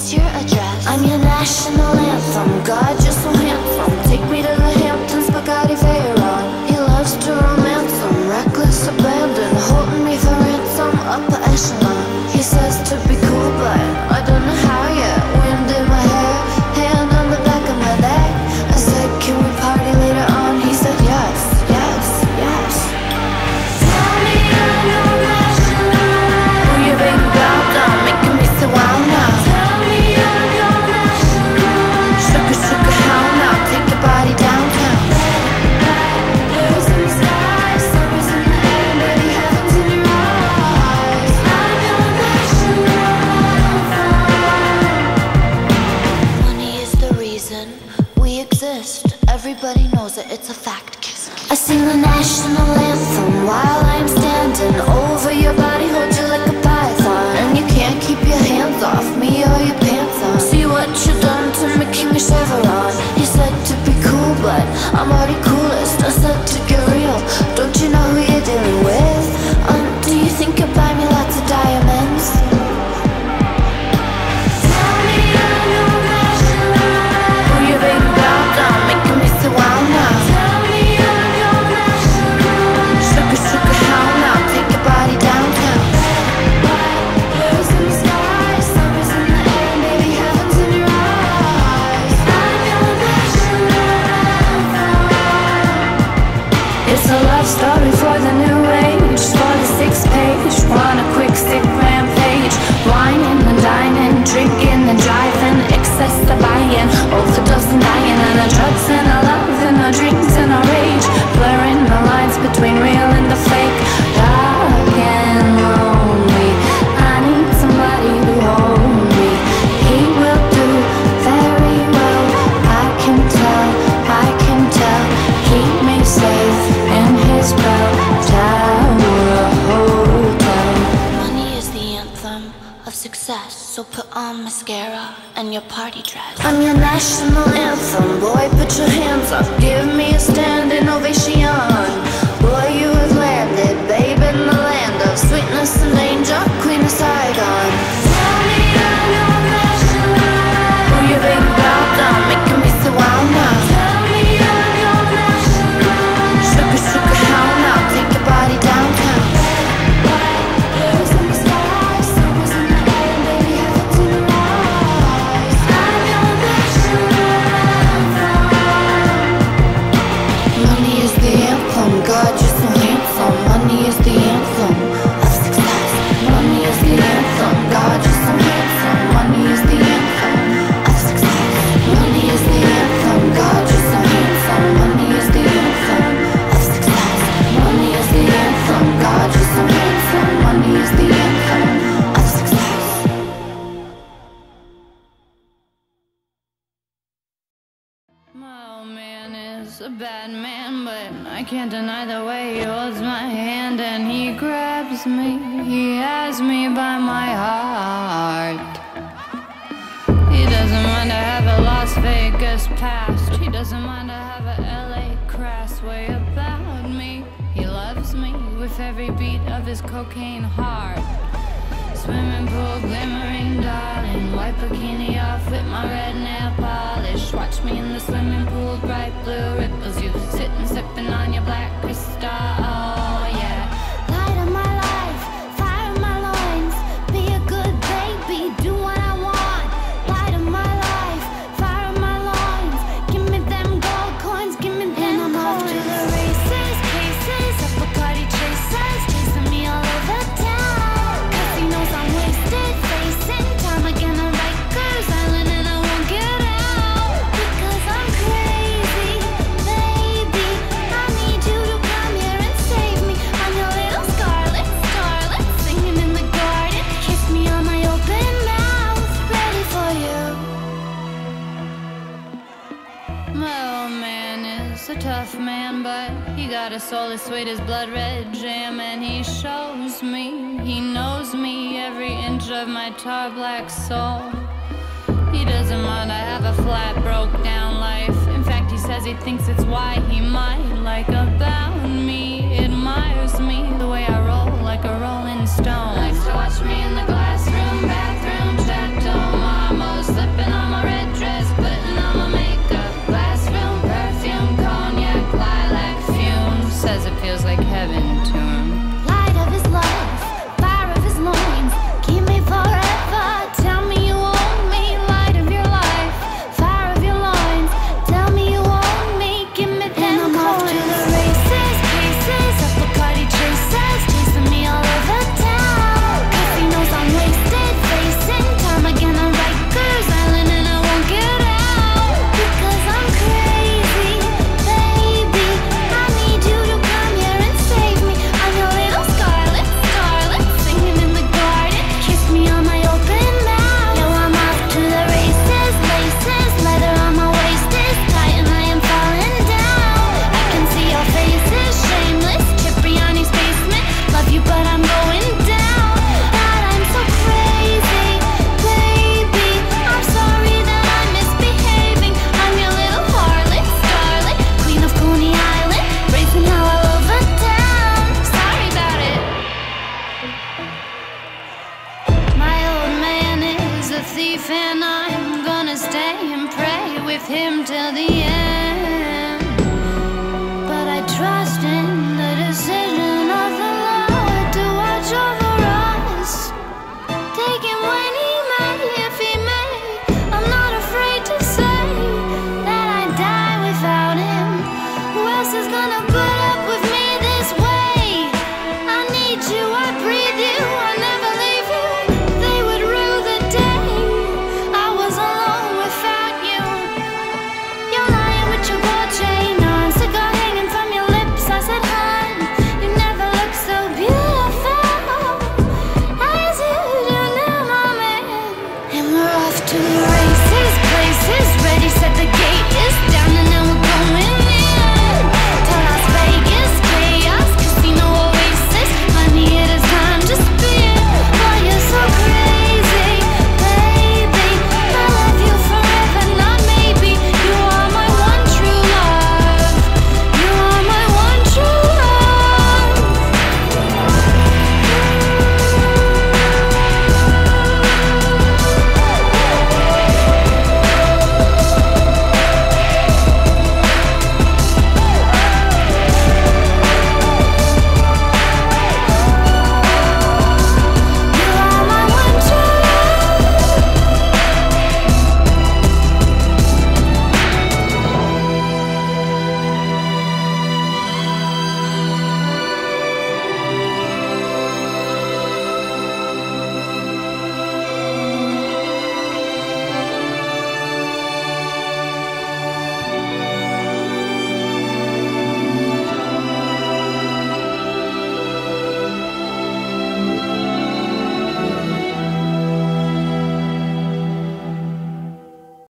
What's your address? I'm your national anthem, God. Everybody knows it, it's a fact. Kiss, kiss. I sing the national anthem while I'm standing over your body, hold you like a python. And you can't keep your hands off me or your pants on. See what you done to me, King Chevron. He said to be cool, but I'm already coolest. Of success, so put on mascara and your party dress. I'm your national anthem, boy. Put your hands up, give me a standing ovation. Boy, you have landed, babe, in the land of sweetness and My old man is a bad man, but I can't deny the way he holds my hand and he grabs me. He has me by my heart. He doesn't mind to have a Las Vegas past. He doesn't mind to have a LA crass way about me. He loves me with every beat of his cocaine heart. Swimming pool glimmering, darling. White bikini off with my red nail polish. Watch me in the swimming pool, bright blue ripples. You sitting sipping on your black man, but he got a soul as sweet as blood red jam, and he shows me, he knows me every inch of my tar black soul. He doesn't I have a flat, broke down life. In fact, he says he thinks it's why he might like about me, admires me the way I roll like a rolling stone. Likes to watch me in the glass trust